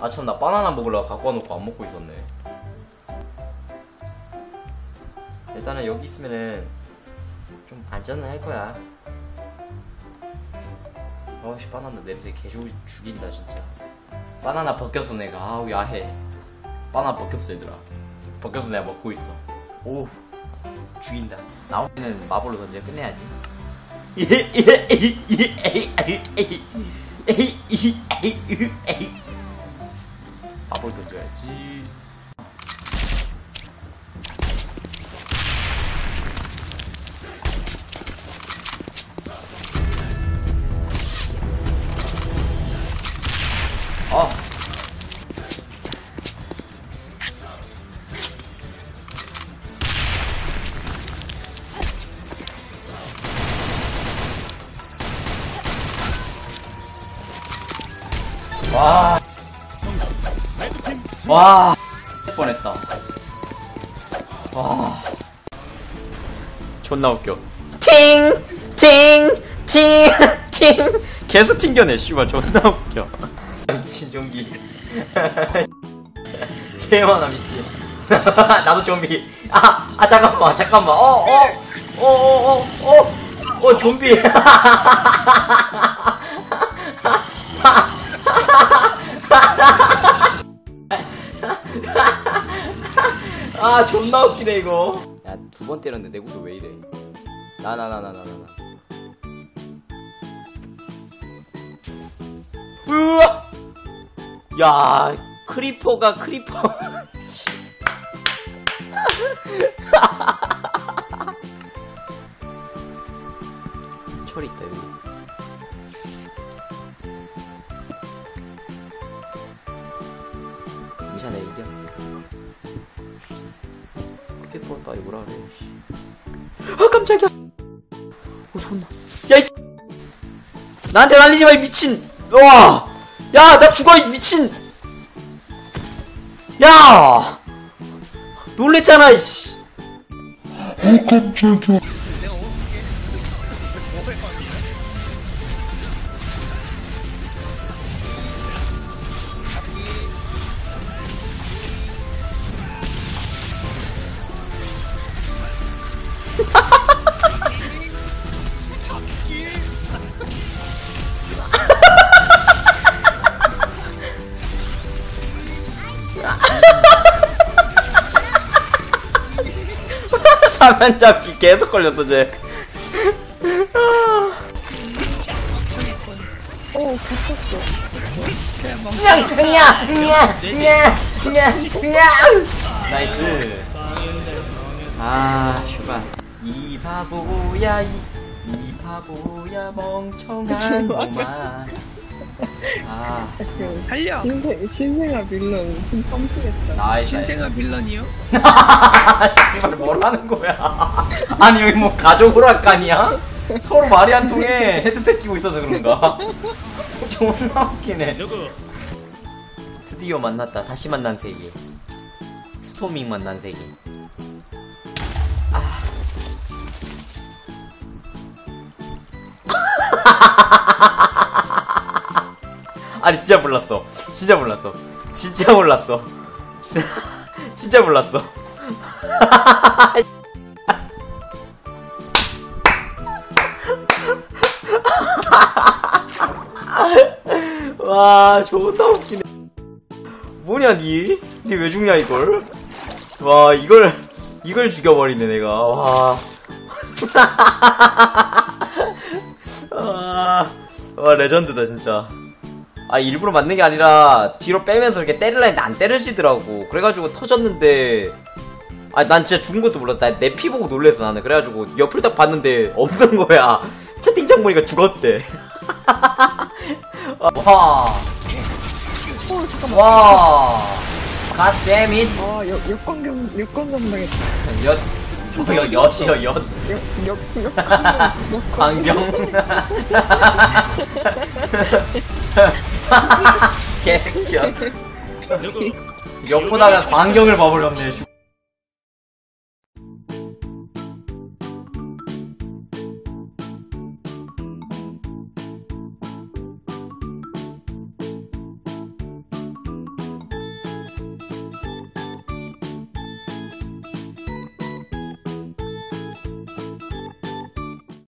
아참 나 바나나 먹으려고 갖고 와놓고 안 먹고 있었네 일단은 여기 있으면은 좀 안전은 할 거야 어씨 바나나 냄새 개 죽- 죽인다 진짜 바나나 벗겼어 내가 아우 야해 바나나 벗겼어 얘들아 벗겨서 내가 먹고 있어 오 죽인다 나오면은 마블로 던져 끝내야지 마블 던져야지 어 와. 와. 뻔했다. 와. 존나 웃겨. 팅! 팅! 팅! 팅! 계속 튕겨내, 씨발. 존나 웃겨. 미친 좀비. 개많아, 미친. 나도 좀비. 아, 아, 잠깐만, 잠깐만. 어, 어, 어, 어, 어, 어, 어, 좀비. 아 존나 웃기네 이거. 야 두 번 때렸는데 내 구도 왜 이래? 나 나 나 나 나 나나. 우와! 야 크리퍼가 크리퍼. 철 있다 여기. 괜찮아 이겨 크리퍼 따위 뭐라 그래 씨. 아 깜짝이야 어 존나 야이 나한테 날리지 마이 미친 와 야 나 죽어 이 미친 야 놀랬잖아 이씨 사면 잡기 계속 걸렸어 쟤 오, 붙였어. 냥, 냥, 냥, 냥, 냥, 냥. 나이스. 아, 슈발. 이 바보야, 이, 이 바보야, 멍청한 놈아. 아, 그, 달려! 신생, 신생아 빌런 신참시겠다. 나이스. 신생아 빌런이요? 씨발, 뭐라는 거야. 아니, 여기 뭐 가족 오락관이야? 서로 말이 안 통해. 헤드셋 끼고 있어서 그런가? 존나 웃기네. 드디어 만났다. 다시 만난 세계. 스토밍 만난 세계. 아. 아니 진짜 몰랐어. 진짜 몰랐어. 진짜 몰랐어. 진짜, 몰랐어. 와 존나 웃기네. 뭐냐 니? 니 왜 죽냐 이걸? 와 이걸 이걸 죽여버리네 내가. 와. 와, 와 레전드다 진짜. 아 일부러 맞는 게 아니라 뒤로 빼면서 이렇게 때리려 했는데 안 때려지더라고. 그래가지고 터졌는데. 아 난 진짜 죽은 것도 몰랐다. 내 피 보고 놀랬어 나는. 그래가지고 옆을 딱 봤는데 없는 거야. 채팅창 보니까 죽었대. 와. 오, 잠깐만. 와. It. 아, 역, 역광경, 역광경 당했다. 엿. 뭐, 엿, 엿이요, 엿. 역, 역, 역 광경, 광경. 개겨. 역보다가 광경을 봐버렸네. 씨.